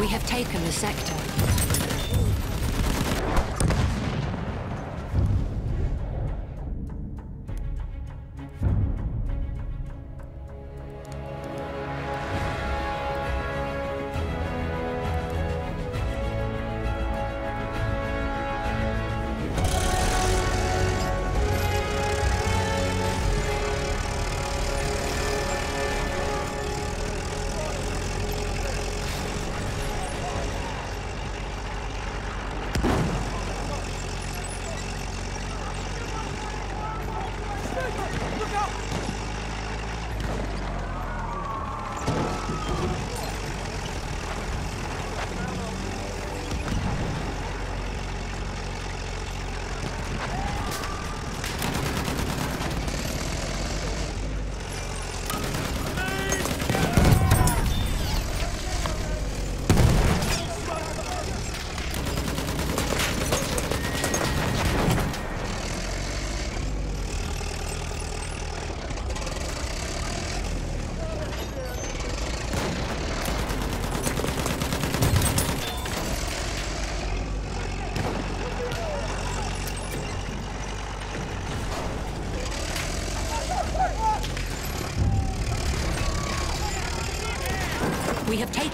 We have taken the sector.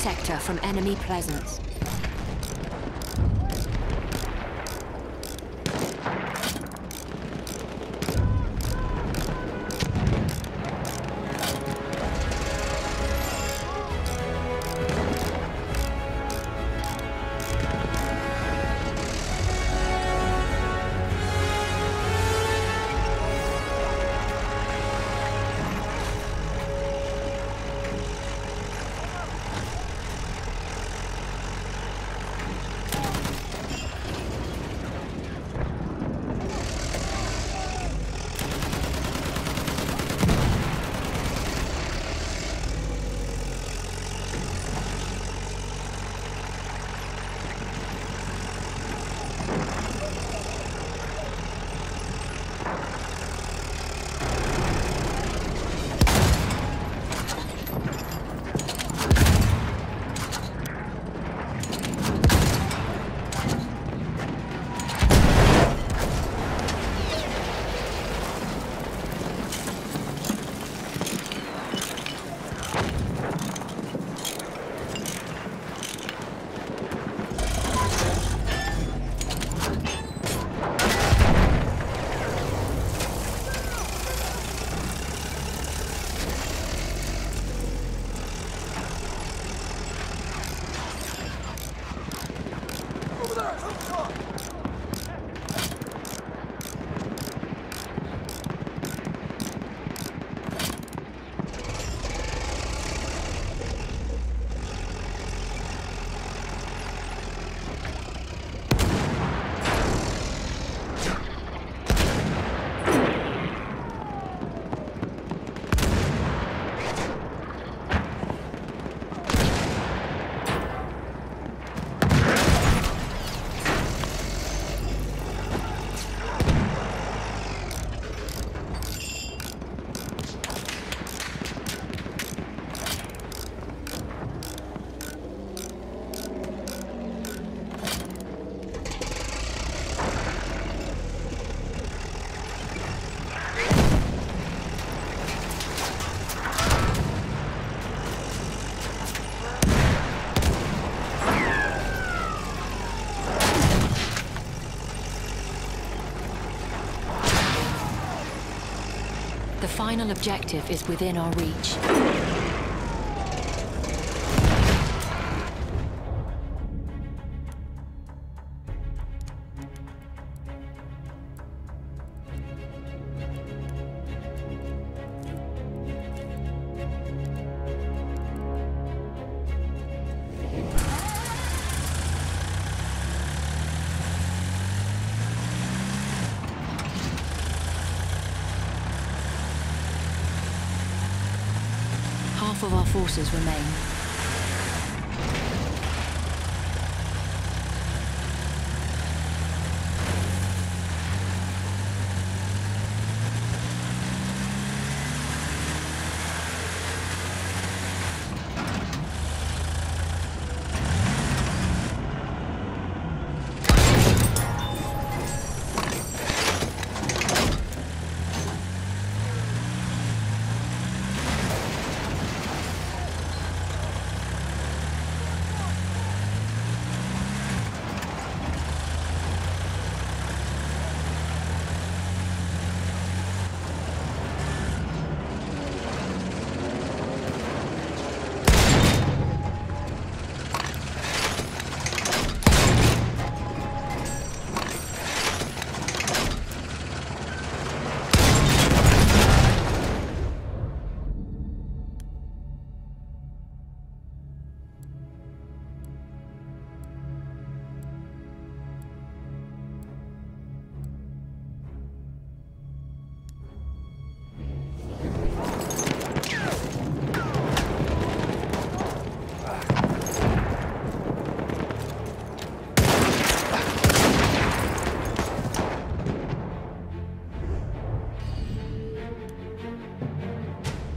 Sector from enemy presence. Final objective is within our reach. Forces remain.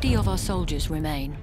Fifty of our soldiers remain.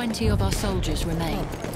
20 of our soldiers remain.